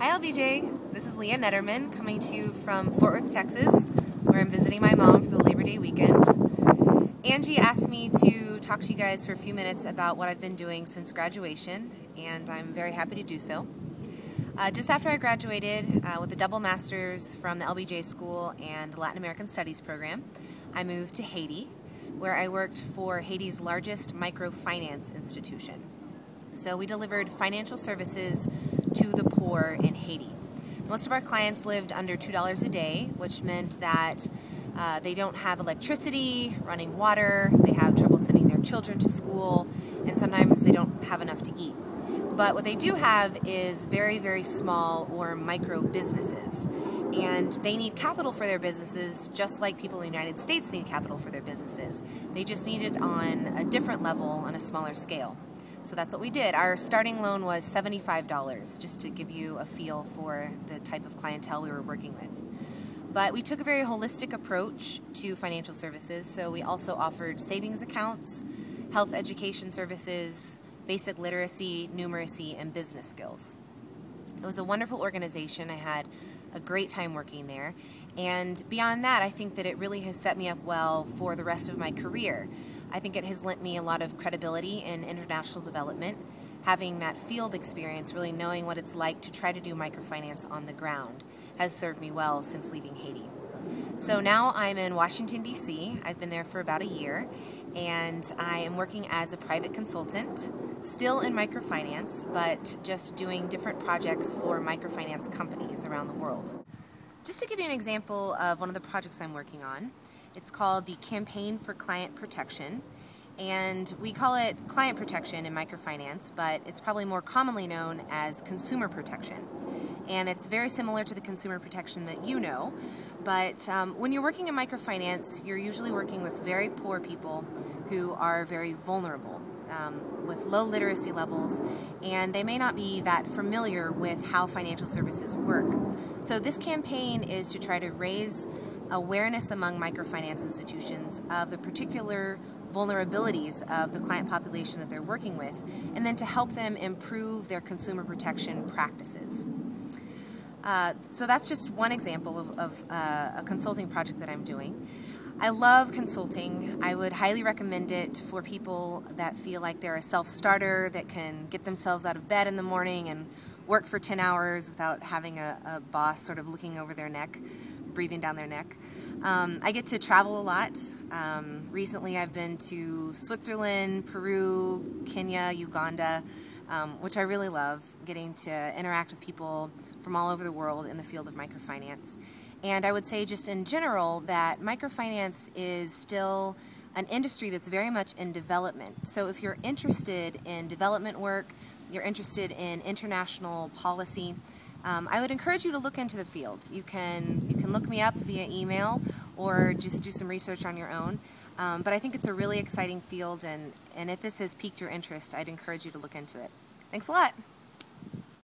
Hi LBJ, this is Leah Nedderman coming to you from Fort Worth, Texas, where I'm visiting my mom for the Labor Day weekend. Angie asked me to talk to you guys for a few minutes about what I've been doing since graduation, and I'm very happy to do so. Uh, just after I graduated uh, with a double master's from the LBJ School and the Latin American Studies program, I moved to Haiti, where I worked for Haiti's largest microfinance institution. So we delivered financial services to the poor in Haiti. Most of our clients lived under $2 a day, which meant that uh, they don't have electricity, running water, they have trouble sending their children to school, and sometimes they don't have enough to eat. But what they do have is very, very small or micro businesses. And they need capital for their businesses just like people in the United States need capital for their businesses. They just need it on a different level, on a smaller scale. So that's what we did. Our starting loan was $75, just to give you a feel for the type of clientele we were working with. But we took a very holistic approach to financial services, so we also offered savings accounts, health education services, basic literacy, numeracy, and business skills. It was a wonderful organization. I had a great time working there. And beyond that, I think that it really has set me up well for the rest of my career. I think it has lent me a lot of credibility in international development. Having that field experience, really knowing what it's like to try to do microfinance on the ground, has served me well since leaving Haiti. So now I'm in Washington, D.C. I've been there for about a year, and I am working as a private consultant, still in microfinance, but just doing different projects for microfinance companies around the world. Just to give you an example of one of the projects I'm working on, it's called the Campaign for Client Protection. And we call it client protection in microfinance, but it's probably more commonly known as consumer protection. And it's very similar to the consumer protection that you know. But um, when you're working in microfinance, you're usually working with very poor people who are very vulnerable. Um, with low literacy levels, and they may not be that familiar with how financial services work. So this campaign is to try to raise awareness among microfinance institutions of the particular vulnerabilities of the client population that they're working with, and then to help them improve their consumer protection practices. Uh, so that's just one example of, of uh, a consulting project that I'm doing. I love consulting. I would highly recommend it for people that feel like they're a self-starter, that can get themselves out of bed in the morning and work for 10 hours without having a, a boss sort of looking over their neck breathing down their neck. Um, I get to travel a lot. Um, recently I've been to Switzerland, Peru, Kenya, Uganda, um, which I really love, getting to interact with people from all over the world in the field of microfinance. And I would say just in general that microfinance is still an industry that's very much in development. So if you're interested in development work, you're interested in international policy, um, I would encourage you to look into the field. You can, you can look me up via email or just do some research on your own. Um, but I think it's a really exciting field, and, and if this has piqued your interest, I'd encourage you to look into it. Thanks a lot.